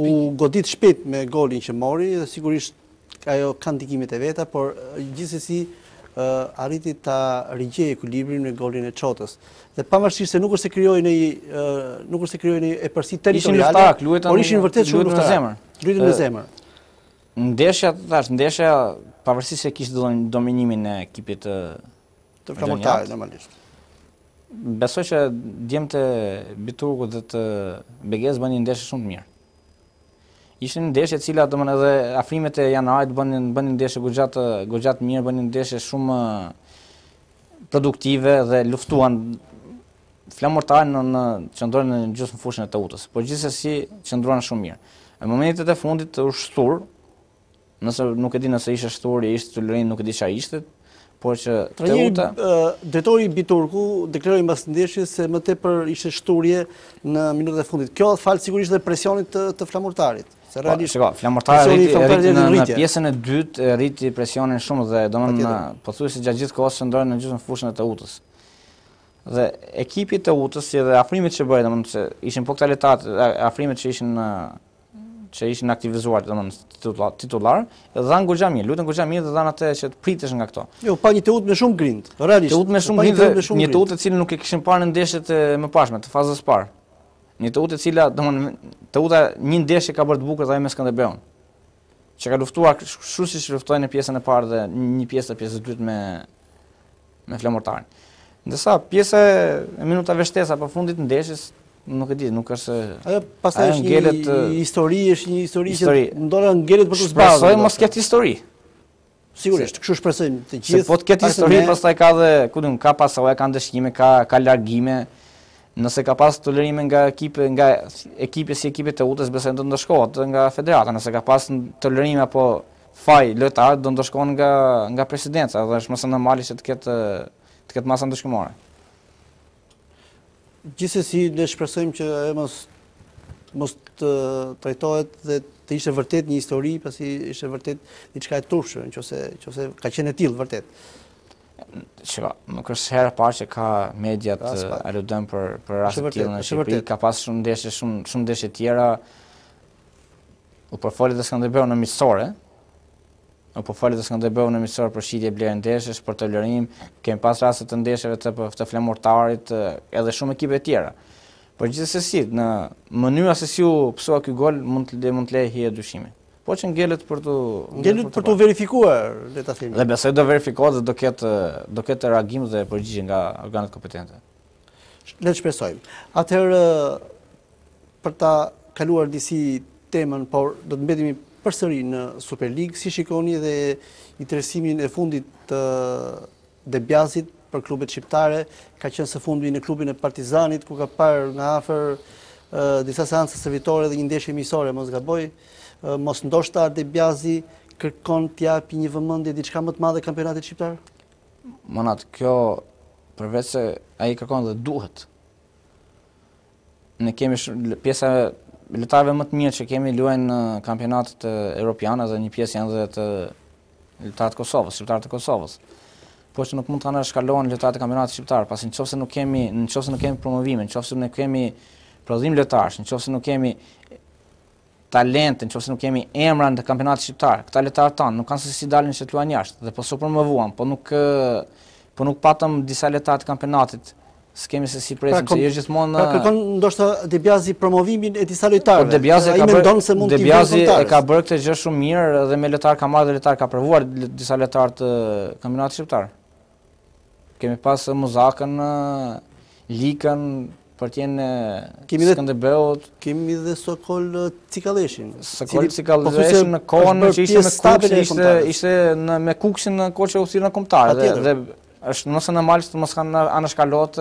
U godit shpejt me golin që mori dhe sigurisht ajo ka ndikimet e veta, por gjithsesi arriti ta rigjejë ekuilibrin me golin e Çotës. Dhe pavarësisht se nuk është se krijoi në nuk është se krijoi një epërsi territoriale, por ishin vërtet shumë luftarakë. Luajtën me zemër. Ndeshja të thashë, ndeshja pavarësisht se kishte dominimin e ekipit të Flamurtarit, normalisht. Besoj që djemtë e Biturkut dhe të Begës bënë një ndeshje shumë të mirë. Ishte një ndeshje e cila domethënë edhe afrimet e janarit bënë një ndeshje goxha të mirë, bënë një ndeshje shumë produktive dhe luftuan, Flamurtari më qëndroi në gjysmëfushën e Teutës. Por gjithsesi qëndruan shumë mirë. Në momentet e fundit u shthur, Nëse nuk e di nëse ishte shthurje, ishte tolerim, nuk e di ça ishte, por që Teuta... Drejtori Biturku deklaroi mbas ndeshjes se më tepër ishte shthurje në minutat e fundit. Kjo falë sigurisht dhe presionit të Flamurtarit. Se realisht, Shiko, Flamurtari rriti, rriti në, në pjesën e dytë, rriti presionin shumë dhe domethënë pothuajse gjatë gjithë kohës qëndroi në gjysmëfushën e Teutës. Dhe ekipi i Teutës si dhe afrimet që bëri, domethënë se ishin po këta lojtarët, afrimet që ishin në që ishin aktivizuar, domethënë, titullarë, dhanë goxha mirë, luajtën goxha mirë dhe dhanë atë që pritej nga këto. Jo, pamë një Teutë me shumë grintë, realisht. Teutë me shumë grintë dhe një Teutë e cila nuk e kishim parë në ndeshjet e mëparshme, të fazës së parë. Një Teutë e cila, domethënë, Teuta një ndeshje ka bërë të bukër dhe ajo me Skënderbeun. Që ka luftuar, ashtu siç luftoi në pjesën e parë dhe një pjesë të pjesës së dytë me me Flamurtarin. Ndërsa pjesa e minutave shtesë apo fundit të ndeshjes, nuk e di, nuk është ajo pastaj është një histori, është një histori që akoma ngelet për të zbardhur. Shpresoj mos ketë histori. Sigurisht, kështu shpresojmë të gjithë. Se po të ketë histori, pastaj ka dhe, ku di unë, ka pasoja, ka ndëshkime, ka ka largime. Nëse ka pas tolerime nga ekipe, nga ekipe si ekipi i Teutës, besoj do të ndëshkohet nga federata, nëse ka pas tolerime apo faji lojtarët do ndëshkohen nga nga presidenca, edhe është mëse normale që të ketë të ketë masa ndëshkimore. Gjithsesi ne shpresojmë që ajo mos mos të trajtohet dhe të ishte vërtet një histori, pasi ishte vërtet diçka e turpshme, nëse nëse ka qenë e tillë vërtet. S'di, nuk është hera e parë që ka mediat aludojnë për për raste të tilla në Shqipëri, ka pas shumë ndeshje, shumë shumë ndeshje tjera. U përfoli dhe Skënderbeu në miqësore. U përfoli dhe Skënderbeu në miqësore për shitje blerje ndeshjesh, për tolerim. Kemi pas raste të ndeshjeve të, të Flamurtarit, edhe shumë ekipe të tjera. Por gjithsesi, mënyra se si u pësua ky gol, mund të mund të lejë hije dyshimi. Por që ngelet për të ngelet për të verifikuar, le ta themi. Dhe besoj do verifikohet dhe do ketë do ketë reagim dhe përgjigje nga organet kompetente. Le të shpresojmë. Atëherë për ta kaluar disi temën, por do të mbetemi përsëri në Superligë, si shikoni dhe interesimin e fundit të De Biazit për klubet shqiptare, ka qenë së fundi në klubin e Partizanit, ku ka parë nga afër disa seanca stërvitore dhe një ndeshje miqësore, mos gaboj, mos ndoshta De Biazi kërkon t'i japi një vëmendje diçka më të madhe kampionatit shqiptar? Normal, kjo përveç se ai kërkon dhe duhet. Ne kemi pjesa e lojtarëve më të mirë që kemi luajnë në kampionatet europiane dhe një pjesë janë dhe lojtarët e Kosovës, shqiptarët e Kosovës. Por që nuk mund të anashkalohen lojtarët e kampionatit shqiptar, pasi në qoftë se nuk kemi, në qoftë se nuk kemi promovime, në qoftë se nuk kemi prodhim lojtarësh, në qoftë se nuk kemi Talente, në qoftë se nuk kemi emra në kampionatin shqiptar, këta lojtarët tanë nuk kanë se si dalin që të luajnë jashtë dhe po s'u promovuan, po nuk po nuk patëm disa lojtarë të kampionatit s'kemi se si presim, pra, se jo gjithmonë... Pra kërkon ndoshta De Biazi promovimin e disa lojtarëve. Po De Biazi ka bërë se mund të De Biazi e ka bërë këtë gjë shumë mirë dhe me lojtar ka marrë dhe lojtar ka provuar disa lojtarë të kampionatit shqiptar. Kemi pas Muzakën, Likën, portierin e Skënderbeut. Kemi dhe Sokol Cikaleshin. Sokol Cikaleshin në kohën që ishte me Kukësin, ishte me Kukësin në kohën që u thirr në kombëtare. Dhe është mëse normale që të mos anashkalohet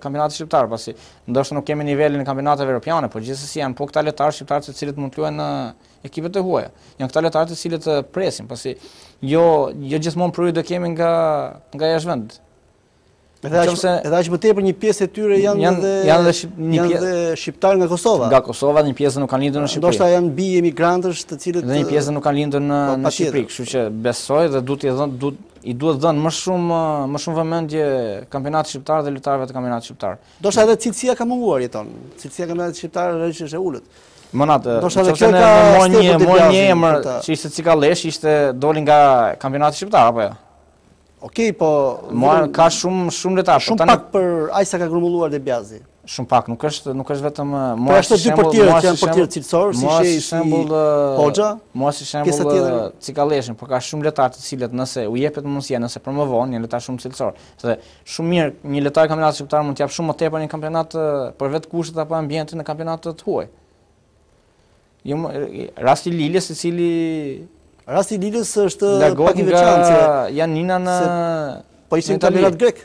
kampionati shqiptar, pasi ndoshta nuk kemi nivelin e kampionateve europiane, por gjithsesi janë po këta lojtarë shqiptarë të cilët mund të luajnë në ekipet e huaja. Janë këta lojtarë të cilët eh, presim, pasi jo jo gjithmonë prurje do kemi nga nga jashtë vendit. Edhe aq se... edhe aq më tepër një pjesë e tyre janë janë dhe janë dhe shqip, një pjesë dhe shqiptar nga Kosova. Nga Kosova dhe një pjesë nuk kanë lindur në Shqipëri. Ndoshta janë bij emigrantësh të cilët dhe një pjesë eh, nuk kanë lindur në po, në Shqipëri, kështu që besoj dhe duhet i dhënë duhet i duhet dhënë më shumë eh, më shumë vëmendje kampionatit shqiptar dhe lojtarëve të kampionatit shqiptar. Ndoshta edhe cilësia ka munguar jeton. Cilësia e kampionatit shqiptar është e ulët. Domethënë. Ndoshta edhe kjo ka më një më një emër që ishte Cikallesh, ishte doli nga kampionati shqiptar apo jo? Okej, po ka shumë shumë lojtarë, shumë pak për aq sa ka grumbulluar De Biazi. Shumë pak, nuk është nuk është vetëm më është dy portierë që janë portierë cilësor, si Shehi, si shembull Hoxha, më si shembull Cikalleshin, por ka shumë lojtarë të cilët nëse u jepet mundësia, nëse promovohen, janë lojtarë shumë cilësor. Sepse Shumë mirë, një lojtar i kampionatit shqiptar mund të jap shumë më tepër në një kampionat për vetë kushtet apo ambientin, në një kampionat të huaj. Ja rasti i Lilës i cili, rasti i Lilës është pak i veçantë se janë Nina në po ishte në kampionat grek.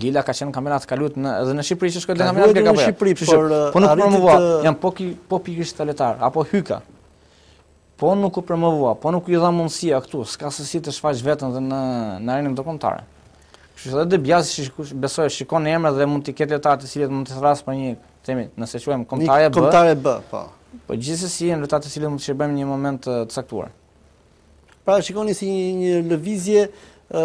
Lila ka qenë në kampionat ka luajtur edhe në Shqipëri që shkoi në kampionat grek apo. Në Shqipëri por po nuk u promovua. Janë po po pikërisht këta lojtar apo Hyka. Po nuk u promovua, po nuk iu dha mundësia këtu, s'ka se si të shfaqë veten dhe në, në arenën ndërkombëtare. Kështu që De Biazi t'i shikojë, besoj shikon emra dhe mund të ketë lojtarë të cilët mund t'i thërrasë për një, themi, nëse e quajmë kombëtare B. Kombëtare B, po. Po gjithsesi janë lojtarë të cilët mund të shërbejnë në një moment të caktuar. Pra e shikoni si një, një lëvizje ë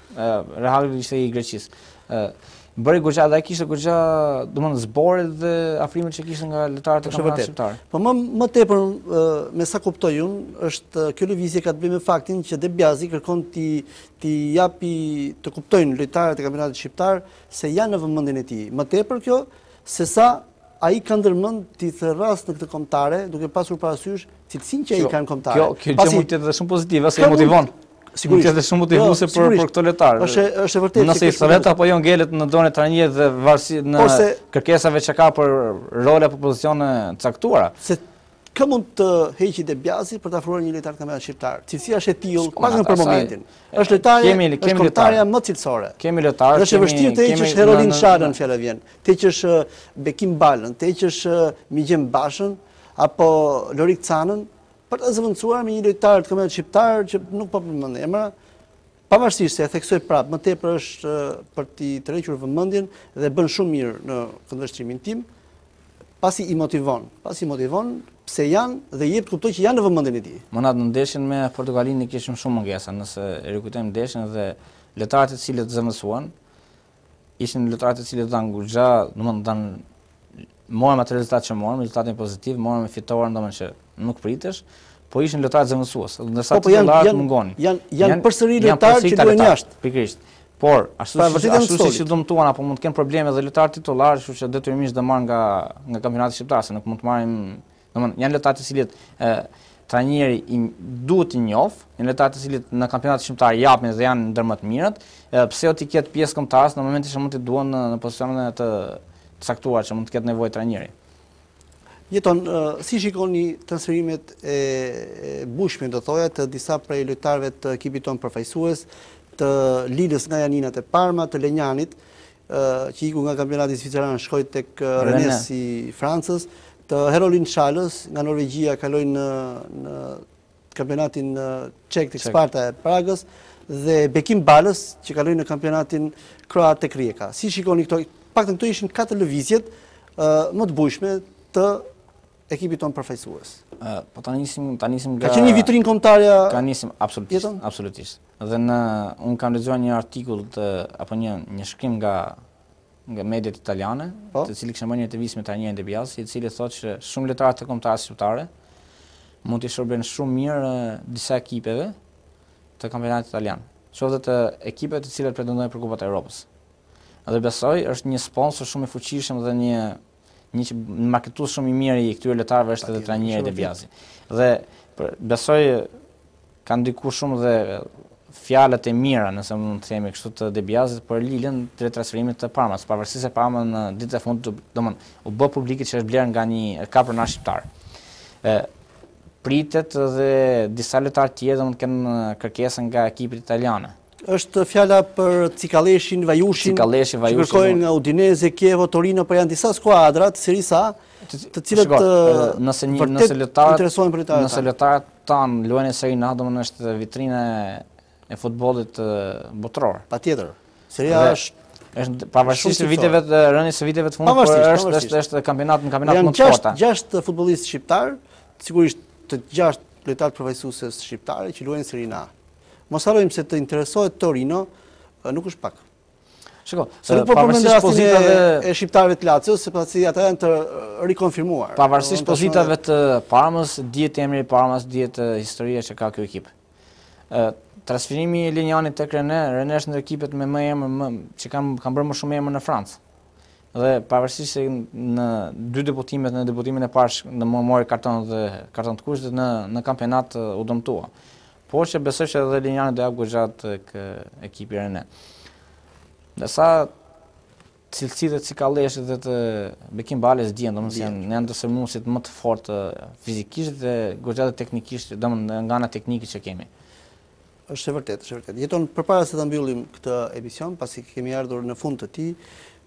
Rehagel ishte i Greqisë. Bëri goxha dhe kishte goxha, domethënë zbuloi dhe afrimet që kishte nga lojtarët e kampionatit shqiptar. Po më, më tepër, me sa kuptoj unë, është kjo lëvizje ka të bëjë me faktin që De Biazi kërkon t'i t'i japi të kuptojnë lojtarët e kampionatit shqiptar se janë në vëmendjen e tij. Më tepër kjo se sa ai ka ndërmend t'i thërrasë në këtë kombëtare, duke pasur parasysh cilësinë që ai ka në kombëtare. Kjo kjo gjë mund të jetë edhe shumë pozitive, se motivon. Sigurisht. Nuk është shumë të jo, huse për për këto lojtarë. Është është e vërtetë. Nëse i thërret apo jo ngelet në dorën e trajnerit dhe në varësi, ose, kërkesave që ka për role apo pozicione të caktuara. Se kë mund të heqë De Biazi për të afruar një lojtar të kampionatit shqiptar. Cilësia është e tillë, të paktën për momentin. Është lojtarë, kemi kemi lojtarë më cilësorë. Kemi lojtarë. Është e vështirë të heqësh Herolind Shalën fjala vjen. Të heqësh uh, Bekim Balajn, të heqësh uh, Migjen Bashën apo Lorik Canën, Për ta zëvendësuar me një lojtar të kampionatit shqiptar që nuk po përmend emra, pavarësisht se e theksoj prapë, më tepër është për t'i tërhequr vëmendjen dhe bën shumë mirë në këndvështrimin tim, pasi i motivon, pasi i motivon pse janë dhe u jep të kuptojë që janë në vëmendjen e tij. Domethënë në ndeshjen me Portugalinë kishim shumë mungesa, nëse rikujtojmë ndeshjen dhe lojtarët të cilët zëvendësuan, Ishin lojtarë të cilët dhanë goxha, domethënë dhanë morëm atë rezultat që morëm, rezultatin pozitiv, morëm fitoren domethënë që nuk pritesh, po ishin lojtarë zëvendësues, ndërsa po, po titullarët mungonin. Janë janë, janë përsëri lojtarë që luajnë jashtë. Pikërisht. Por, ashtu pra, si ashtu siç u dëmtuan apo mund të kenë probleme dhe lojtarë titullarë, kështu që detyrimisht do marr nga nga kampionati shqiptar, se nuk mund të marrim Domethënë janë lojtarë të cilët ë trajneri duhet t'i njohë, janë lojtarë të cilët në kampionatin shqiptar japin dhe janë ndër më të mirët, pse jo t'i ketë pjesë të kombëtares në momentin që mund t'i duan në, në pozicione të caktuara që mund të ketë nevojë trajneri. Jeton, si i shikoni transferimet e bujshme, do thoja, të disa prej lojtarëve të ekipit tonë përfaqësues, të Lilës nga Janina te Parma, të Lenjanit, që iku nga kampionati zviceran, shkoi tek Rennes i Francës, të Herolin Shalës nga Norvegjia kaloi në në kampionatin çek tek Sparta e Pragës dhe Bekim Balajt që kaloi në kampionatin kroat tek Rijeka. Si i shikoni këto? Të paktën këto ishin katër lëvizjet më të bujshme të ekipit tonë përfaqësues. Ë, po ta nisim, ta nisim nga Ka qenë një vitrinë kombëtare. Ta nisim absolutisht, absolutisht. Dhe unë kam lexuar një artikull apo një një shkrim nga nga mediat italiane, po? të cilat kishin bërë një intervistë me trajnerin De Biasi, i cili thotë se shumë lojtarë të kombëtares shqiptare mund të shërbejnë shumë mirë disa ekipeve të kampionatit italian, qoftë të ekipeve të cilat pretendojnë për Kupat e Evropës. Dhe besoj është një sponsor shumë i fuqishëm dhe një Një marketues shumë i mirë i këtyre lojtarëve është edhe trajneri De Biasi. Dhe besoj kanë ndikuar shumë dhe fjalët e mira, nëse mund të themi kështu të De Biasit për Lilën drejt transferimit te Parma, pavarësisht se Parma në ditët e fundit, domethënë, u bë publike që është blerë nga një pronar shqiptar. Ë pritet dhe disa lojtarë të tjerë domethënë kanë kërkesa nga ekipet italiane. Është fjala për Cikaleshin, Vajushin, Cikaleshin, Vajushin, që kërkohen nga Udineze, Kievo, Torino, por po janë disa skuadra të Serisë A, të cilat nëse një, nëse lojtarët, interesohen për lojtarët. Nëse lojtarët tanë luajnë në Serinë A domethënë është vitrina e futbolit botëror. Patjetër, Seria A është është pavarësisht viteve të rënies së viteve të fundit, por është është është kampionat nga kampionatet më të fortë. Janë gjashtë futbollistë shqiptarë, sigurisht të gjashtë lojtarë profesionistë shqiptarë që luajnë në Serie A. Mos harrojmë se të interesohet Torino nuk është pak. Shiko, se nuk po përmend rastin e shqiptarëve të Lazios, pasi ata janë të rikonfirmuar. Pavarësisht pozitave të Parmës, dihet emri i Parmës, dihet historia që ka ky ekip. Transferimi i Lenjanit tek Rennes, Rennes është ndër ekipet me më emër më që kanë kanë bërë më shumë emër në Francë. Dhe pavarësisht se në dy debutimet, në debutimin e parë mori karton dhe karton të kuq, në në kampionat u dëmtua. Por që besoj që edhe Lenjani do japë goxha tek ekipi i Rennes. Ndërsa cilësitë e Cikalleshit dhe të Bekim Balajt dihen, domethënë janë ndër sulmuesit më të fortë fizikisht dhe goxha dhe teknikisht, domethënë nga ana teknike që kemi. Është e vërtetë, është e vërtetë. Jeton, përpara se ta mbyllim këtë emision, pasi kemi ardhur në fund të tij,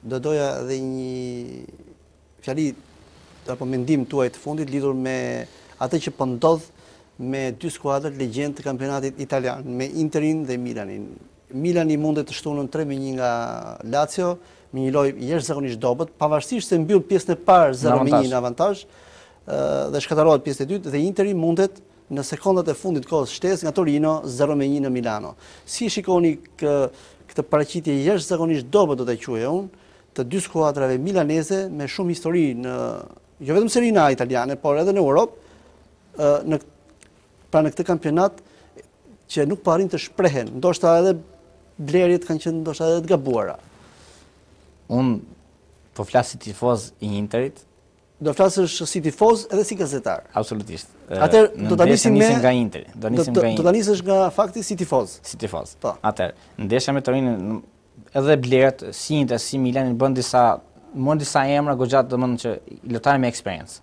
do doja dhe një Fjali apo mendim tuaj të fundit lidhur me atë që po ndodh me dy skuadrat legjendë të kampionatit italian, me Interin dhe Milanin. Milani mundet të shtunën 3-1 nga Lazio, me një lojë jashtëzakonisht të dobët, pavarësisht se mbyll pjesën e parë 0-1 në avantazh dhe shkatërrohet pjesën e dytë dhe Interi mundet në sekondat e fundit të kohës shtesë nga Torino 0-1 në Milano. Si e shikoni këtë paraqitje jashtëzakonisht të dobët do ta quaja unë, të dy skuadrave milaneze me shumë histori në jo vetëm Serinë A italiane, por edhe në Europë, në pra në këtë kampionat që nuk po arrijnë të shprehen, ndoshta edhe blerjet kanë qenë ndoshta edhe të gabuara. Unë po flas si tifoz i Interit, Do flasësh si tifoz edhe si gazetar. Absolutisht. Atëherë do ta nisim me nga Interi. Do nisim nga Interi. Do ta nisësh nga fakti si tifoz. Si tifoz. Po. Atëherë, ndeshja me Torinon edhe blerjet si Interi si Milani bënë disa mund disa emra goxha domethënë që lojtarë me eksperiencë.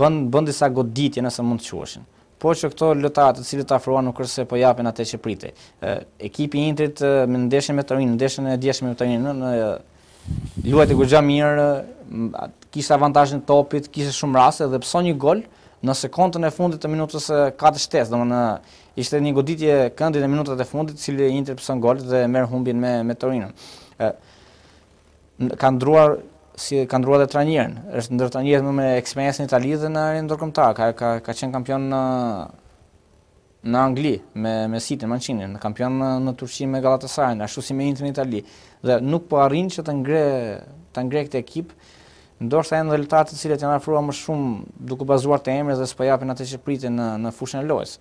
Bënë bënë disa goditje nëse mund të quheshin. Po që këto lojtarë të cilët u afruan nuk është se po japin atë që pritej. Ekipi i Interit në ndeshjen me Torinon, në ndeshjen e djeshme me Torinon, luajti goxha mirë, kishte avantazhin e topit, kishte shumë raste dhe pëson një gol në sekondën e fundit të minutës së katërt shtesë, domethënë ishte një goditje këndi në minutat e fundit, cili Interi pëson gol dhe merr humbjen me me Torinon. ka ndrruar si ka ndrruar dhe trajnerin. Është ndër trajnerët më me eksperiencë në Itali dhe në arenë ndërkombëtare. Ka ka ka qenë kampion në në Angli me me Cityn, Mancini, në kampion në, në Turqi me Galatasaray, ashtu si me Interin në Itali. Dhe nuk po arrin që ta ngrejë ta ngrejë këtë ekip. Ndoshta janë dhe lojtarë të cilët janë afruar më shumë duke u bazuar te emri dhe s'po japin atë që pritet në në fushën e lojës.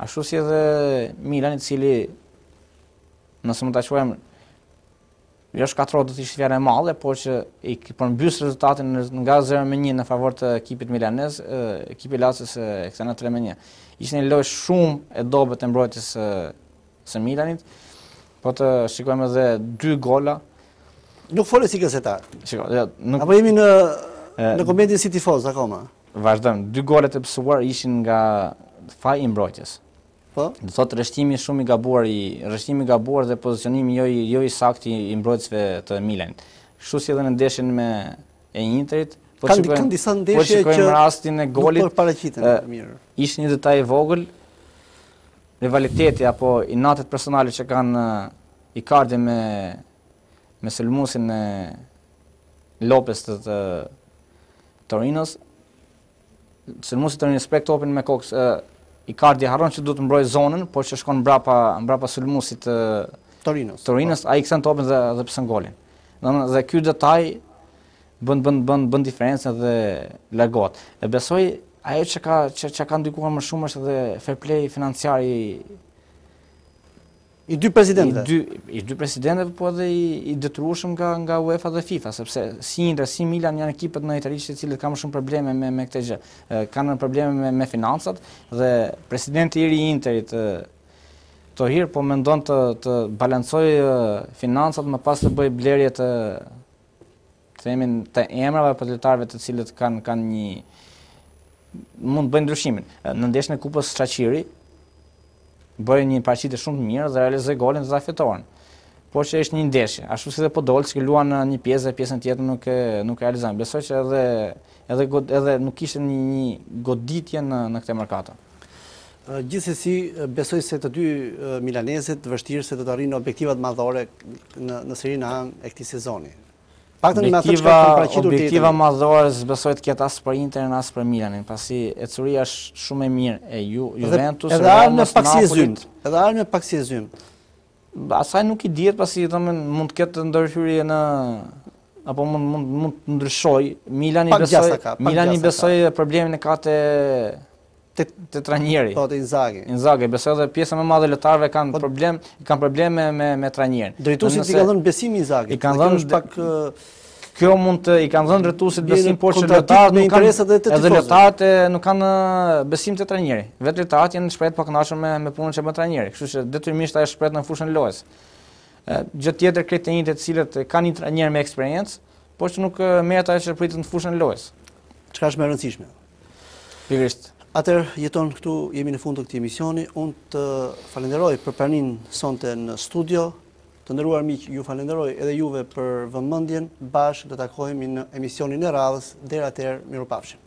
Ashtu si edhe Milani i cili nëse mund ta quajmë Jo shkatërrohet do të ishte fjalë e madhe, por që i përmbys rezultatin nga 0 me 1 në favor të ekipit milanez, ekipi i Lazios e kthen në 3 me 1. Ishte një lojë shumë e dobët e mbrojtjes së së Milanit. Po të shikojmë edhe dy golat. Nuk fole si gazetar. Shiko, jo, nuk Apo jemi në në komentin si tifoz akoma. Vazhdojmë. Dy golat e pësuar ishin nga faji i mbrojtjes. Po. Do thotë rreshtimi shumë i gabuar i rreshtimi i gabuar dhe pozicionimi jo i jo i saktë i mbrojtësve të Milanit. Kështu si edhe në ndeshjen me e Interit, po shikojmë kanë disa po ndeshje po që rastin e golit. Nuk po paraqiten mirë. Ishte një detaj i vogël rivaliteti apo inatet personale që kanë Icardi me me sulmuesin Lopez të, të Torinos Sulmuesi i Torinos prek topin me kokë se Icardi harron që duhet të mbrojë zonën, por që shkon mbrapa mbrapa sulmuesit të Torinos, ai kthen topin dhe dhe pësën golin. Domethënë dhe ky detaj bën bën bën bën diferencën dhe largohet. E besoj ajo që ka që, që ka ndikuar më shumë është edhe fair play financiar i I dy presidentëve. I dy, i dy presidentëve, po edhe i, i detyrueshëm nga, nga UEFA dhe FIFA, sepse si Inter, si Milan janë ekipet në Itali të cilët kanë më shumë probleme me, me këtë gjë. Kanë probleme me, me financat dhe presidenti i ri i Interit, Tohir, po mendon të, të balancojë financat më pas të bëjë blerje të, themin të emrave apo të lojtarëve të cilët kanë kanë një mund të bëjnë ndryshimin. Në ndeshjen e Kupës Shaqiri bëri një paraqitje shumë të mirë dhe realizoi golin dhe atë fitoren. Por që është një ndeshje, ashtu si dhe Podolski luan në një pjesë dhe pjesën tjetër nuk e nuk realizon. Besoj që edhe edhe edhe nuk kishte një një goditje në në këtë merkato. Gjithsesi, besoj se të dy milanezet vështirë se do të arrijnë objektivat madhore në Serinë A të këtij sezoni. Të paktën me atë çka kanë paraqitur deri. Objektiva madhore s'besoj të ketë as për Interin as për Milanin, pasi ecuria është shumë e mirë e Juventusit, Romës, Napolit. E ardhmja pak si e zymtë. E ardhmja pak si e zymtë. Asaj nuk i dihet pasi domethënë mund të ketë ndërhyrje në apo mund mund mund të ndryshojë. Milani besoj Milani besoj problemin e ka te te te trajneri. Po te Inzaghi. Inzaghi besoj edhe pjesa më e madhe e lojtarëve kanë po, problem, kanë probleme me me trajnerin. Drejtuesit i kanë dhënë besim Inzaghit. I kanë dhënë pak Kjo mund të i kanë dhënë drejtuesit besim por që lojtarët nuk kanë edhe lojtarët nuk kanë besim te trajneri. Vetë lojtarët janë shprehur të pakënaqur me me punën që bën trajneri, kështu që detyrimisht ajo është shprehur në fushën e lojës. Gjë tjetër kretë të njëjtë të cilët kanë një trajner me eksperiencë, por që nuk merret ajo që pritet në fushën e lojës. Çka është më e rëndësishme? Pikërisht. Atëherë Jeton këtu, jemi në fund të këtij emisioni, unë të falenderoj për praninë sonte në studio, Të nderuar miq, ju falenderoj edhe juve për vëmendjen, bashkë do takohemi në emisionin e radhës, deri atëherë mirupafshim.